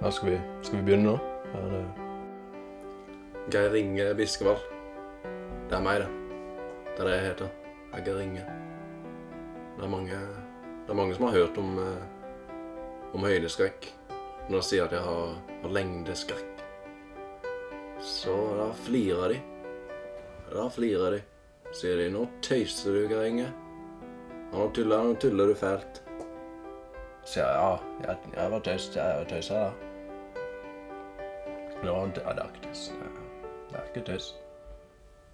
Ja, skal vi, skal vi begynne nå? Ja, det... Geir Inge Biskevald. Det er meg, det. Det er det jeg heter. Jeg er Geir Inge. Det er mange, det er mange som har hørt om, eh, om høydeskrekk. Når de sier at jeg har, har lengdeskrekk. Så da flirer de. Da flirer de. Sier de 'Nå tøyser du, Geir Inge'. Nå tuller, nå tuller du fælt. Så jeg, ja, jeg, jeg var tøys, jeg var tøys da. Det er ikke tøys. Det er- Det er ikke tøys.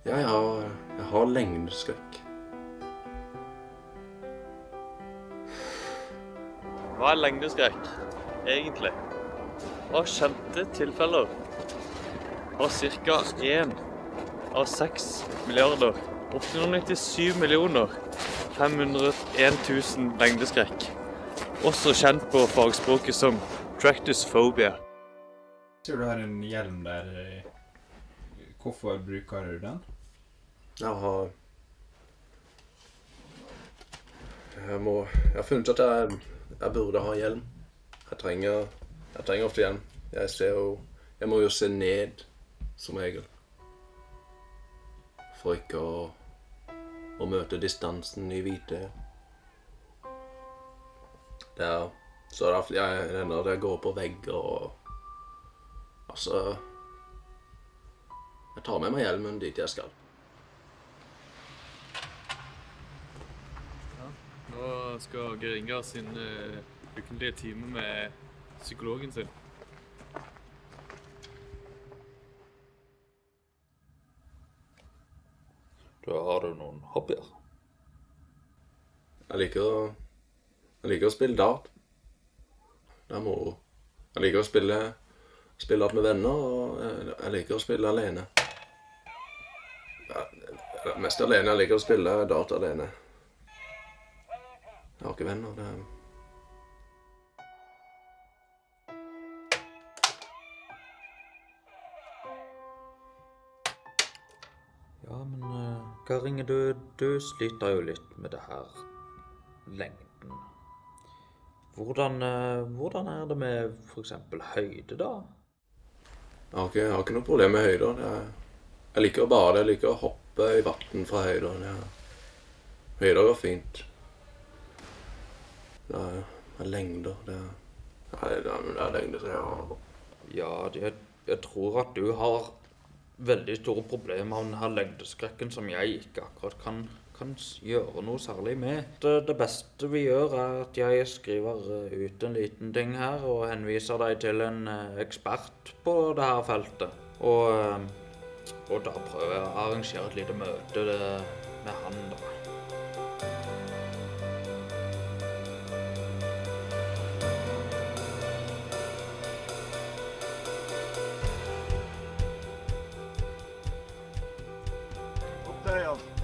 Ja, jeg har, jeg har lengdeskrekk. Hva er lengdeskrekk, egentlig? Av kjente tilfeller har ca. 1 av 6 milliarder 897 millioner 501 000 lengdeskrekk. Også kjent på fagspråket som tractusphobia. Ser du har en hjelm der. eh, Hvorfor bruker du den? Jeg har Jeg må Jeg har funnet at jeg, jeg burde ha hjelm. Jeg trenger Jeg trenger ofte hjelm. Jeg ser jo Jeg må jo se ned, som regel. For ikke å å møte distansen i hvite. Det er Så det er hender at jeg går på vegger og Altså Jeg tar med meg hjelmen dit jeg skal. Nå skal Geir Ingar sin uh, ukentlige time med psykologen sin. Da har du noen hobbyer. Jeg liker å Jeg liker å spille dart. Det er moro. Jeg liker å spille Spille med venner, og jeg, jeg liker å spille alene. Ja, mest alene. Jeg liker å spille dart alene. Jeg har ikke venner. Det er Ja, men uh, Geir du, du sliter jo litt med det her lengden. Hvordan, eh, hvordan er det med f.eks. høyde, da? Jeg har ikke, jeg har ikke noe problem med høyder. Er, jeg liker å bade. Jeg liker å hoppe i vann fra høyder. Er, høyder går fint. Det er, det er lengder. Det er, det er, det er lengder som jeg har. Ja, jeg, jeg tror at du har veldig store problemer med den her lengdeskrekken som jeg ikke akkurat kan, kan gjøre noe særlig med. Det, det, beste vi gjør, er at jeg skriver eh, ut en liten ting her og henviser deg til en eh, ekspert på det her feltet. Og, eh, og da prøver jeg å arrangere et lite møte med han, da. Damn.